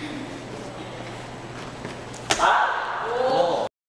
Thank you.